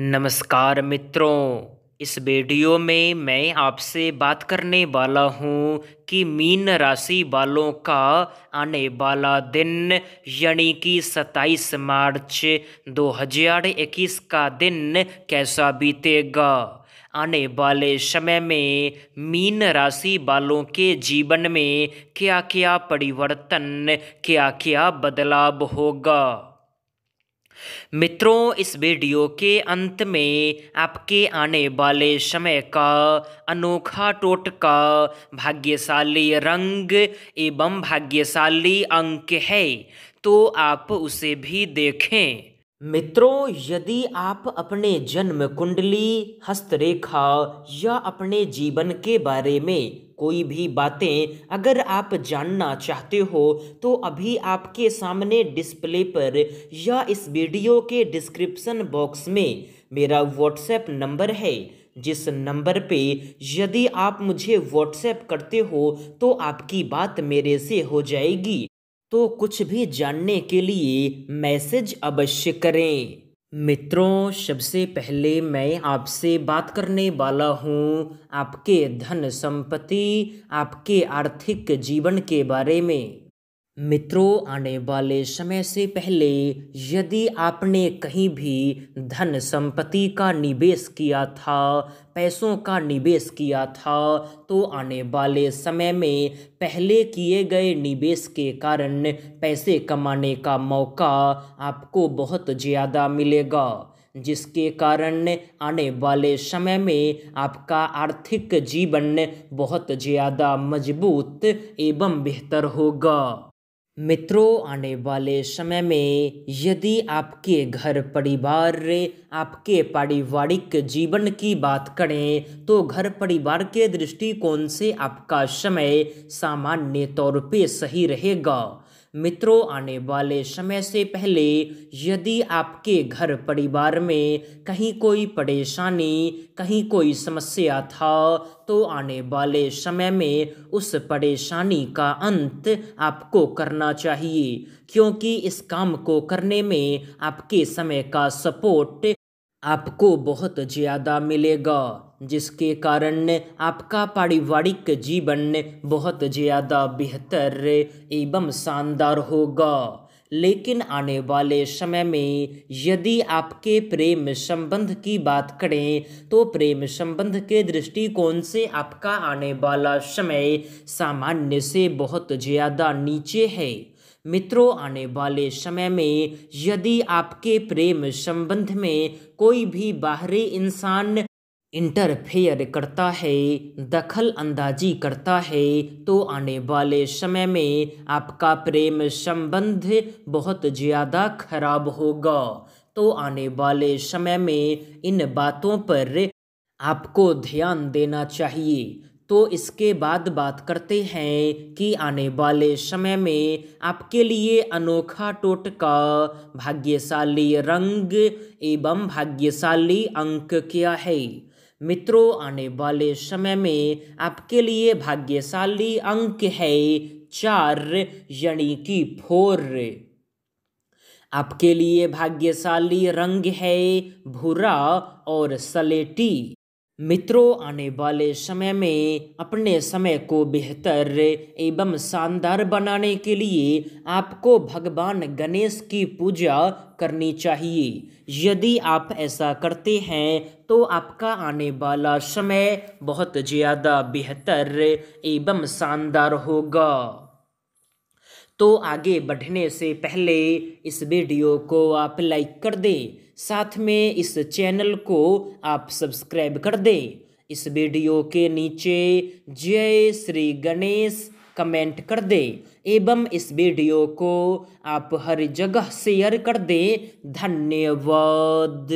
नमस्कार मित्रों, इस वीडियो में मैं आपसे बात करने वाला हूँ कि मीन राशि वालों का आने वाला दिन, यानी कि 27 मार्च 2021 का दिन कैसा बीतेगा? आने वाले समय में मीन राशि वालों के जीवन में क्या क्या परिवर्तन क्या क्या बदलाव होगा? मित्रों, इस वीडियो के अंत में आपके आने वाले समय का अनोखा टोटका भाग्यशाली रंग एवं भाग्यशाली अंक है तो आप उसे भी देखें। मित्रों, यदि आप अपने जन्म कुंडली, हस्तरेखा या अपने जीवन के बारे में कोई भी बातें अगर आप जानना चाहते हो तो अभी आपके सामने डिस्प्ले पर या इस वीडियो के डिस्क्रिप्शन बॉक्स में मेरा व्हाट्सएप नंबर है, जिस नंबर पे यदि आप मुझे व्हाट्सएप करते हो तो आपकी बात मेरे से हो जाएगी। तो कुछ भी जानने के लिए मैसेज अवश्य करें। मित्रों, सबसे पहले मैं आपसे बात करने वाला हूँ आपके धन संपत्ति, आपके आर्थिक जीवन के बारे में। मित्रों, आने वाले समय से पहले यदि आपने कहीं भी धन संपत्ति का निवेश किया था, पैसों का निवेश किया था तो आने वाले समय में पहले किए गए निवेश के कारण पैसे कमाने का मौका आपको बहुत ज़्यादा मिलेगा, जिसके कारण आने वाले समय में आपका आर्थिक जीवन बहुत ज़्यादा मज़बूत एवं बेहतर होगा। मित्रों, आने वाले समय में यदि आपके घर परिवार आपके पारिवारिक जीवन की बात करें तो घर परिवार के दृष्टिकोण से आपका समय सामान्य तौर पे सही रहेगा। मित्रों आने वाले समय से पहले, यदि आपके घर परिवार में कहीं कोई परेशानी, कहीं कोई समस्या था तो आने वाले समय में उस परेशानी का अंत आपको करना चाहिए, क्योंकि इस काम को करने में आपके समय का सपोर्ट आपको बहुत ज़्यादा मिलेगा, जिसके कारण आपका पारिवारिक जीवन बहुत ज़्यादा बेहतर एवं शानदार होगा। लेकिन आने वाले समय में यदि आपके प्रेम संबंध की बात करें तो प्रेम संबंध के दृष्टिकोण से आपका आने वाला समय सामान्य से बहुत ज़्यादा नीचे है। मित्रों आने वाले समय में यदि आपके प्रेम संबंध में कोई भी बाहरी इंसान इंटरफेयर करता है, दखल अंदाजी करता है तो आने वाले समय में आपका प्रेम संबंध बहुत ज़्यादा खराब होगा। तो आने वाले समय में इन बातों पर आपको ध्यान देना चाहिए। तो इसके बाद बात करते हैं कि आने वाले समय में आपके लिए अनोखा टोटका भाग्यशाली रंग एवं भाग्यशाली अंक क्या है? मित्रों, आने वाले समय में आपके लिए भाग्यशाली अंक है चार, यानी कि फोर। आपके लिए भाग्यशाली रंग है भूरा और सलेटी। मित्रों, आने वाले समय में अपने समय को बेहतर एवं शानदार बनाने के लिए आपको भगवान गणेश की पूजा करनी चाहिए। यदि आप ऐसा करते हैं तो आपका आने वाला समय बहुत ज़्यादा बेहतर एवं शानदार होगा। तो आगे बढ़ने से पहले इस वीडियो को आप लाइक कर दें। साथ में इस चैनल को आप सब्सक्राइब कर दें। इस वीडियो के नीचे जय श्री गणेश कमेंट कर दें एवं इस वीडियो को आप हर जगह शेयर कर दें। धन्यवाद।